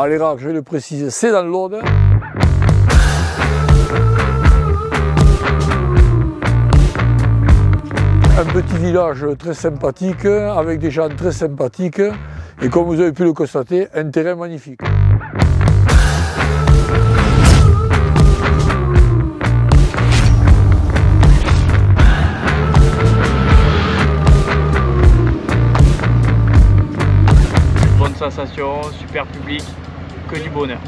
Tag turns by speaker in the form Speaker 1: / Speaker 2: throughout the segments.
Speaker 1: à l'Irak, je vais le préciser, c'est dans l'Aude. Un petit village très sympathique, avec des gens très sympathiques, et comme vous avez pu le constater, un terrain magnifique.
Speaker 2: Bonne sensation, super public, que du bonheur.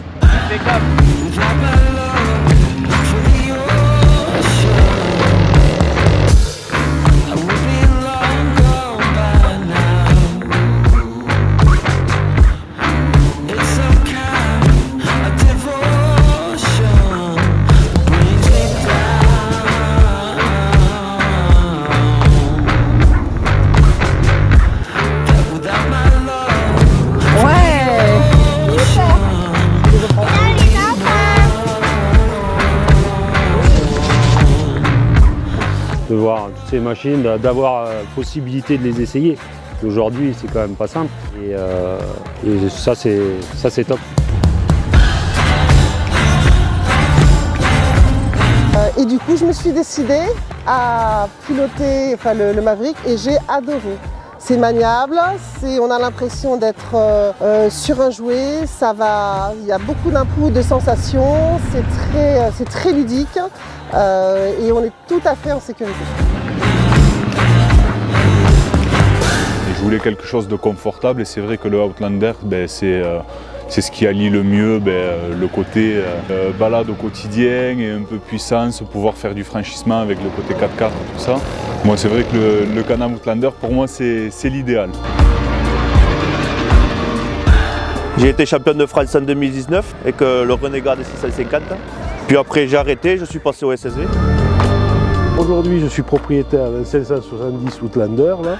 Speaker 3: De voir toutes ces machines, d'avoir la possibilité de les essayer. Aujourd'hui, c'est quand même pas simple et, euh, et ça, c'est top.
Speaker 4: Euh, et du coup, je me suis décidée à piloter le Maverick et j'ai adoré. C'est maniable, on a l'impression d'être euh, sur un jouet, ça va, il y a beaucoup d'inputs, de sensations, c'est très, c'est très ludique euh, et on est tout à fait en sécurité.
Speaker 5: Je voulais quelque chose de confortable et c'est vrai que le Outlander, ben, c'est euh, c'est ce qui allie le mieux ben, euh, le côté euh, balade au quotidien et un peu puissance, pouvoir faire du franchissement avec le côté 4x4 tout ça. Moi c'est vrai que le, le Can-Am Outlander pour moi c'est l'idéal.
Speaker 6: J'ai été champion de France en 2019 avec le Renegade 650. Puis après j'ai arrêté, je suis passé au SSV.
Speaker 7: Aujourd'hui je suis propriétaire d'un 570 Outlander là,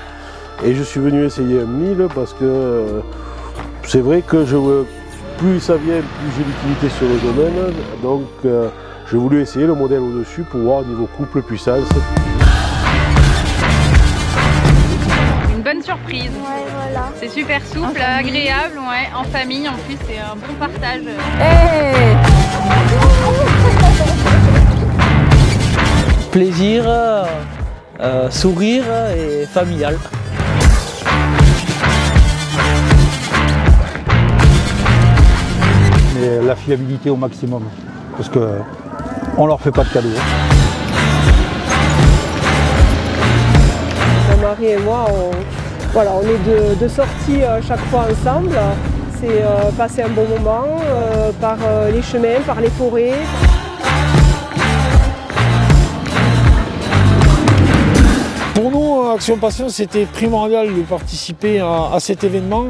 Speaker 7: et je suis venu essayer un 1000 parce que euh, c'est vrai que je, plus ça vient, plus j'ai l'utilité sur le domaine. Donc euh, j'ai voulu essayer le modèle au-dessus pour voir au niveau couple puissance.
Speaker 8: Une bonne surprise. C'est super souple, agréable, ouais. en famille en plus c'est un bon partage.
Speaker 9: Plaisir, euh, sourire et familial.
Speaker 10: Au maximum parce que on leur fait pas de cadeaux.
Speaker 4: Mon mari et moi, on, voilà, on est de, de sortie euh, chaque fois ensemble. C'est euh, passer un bon moment euh, par les chemins, par les forêts.
Speaker 1: Action Passion, c'était primordial de participer à, cet événement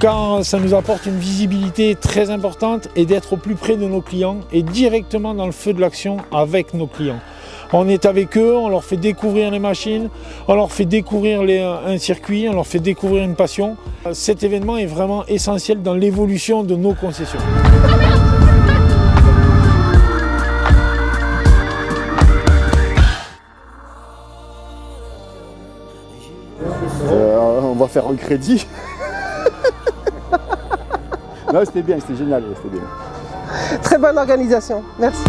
Speaker 1: car ça nous apporte une visibilité très importante et d'être au plus près de nos clients et directement dans le feu de l'action avec nos clients. On est avec eux, on leur fait découvrir les machines, on leur fait découvrir les, un circuit, on leur fait découvrir une passion. Cet événement est vraiment essentiel dans l'évolution de nos concessions.
Speaker 11: Euh, on va faire un crédit. non, c'était bien, c'était génial, c'était bien.
Speaker 4: Très bonne organisation, merci.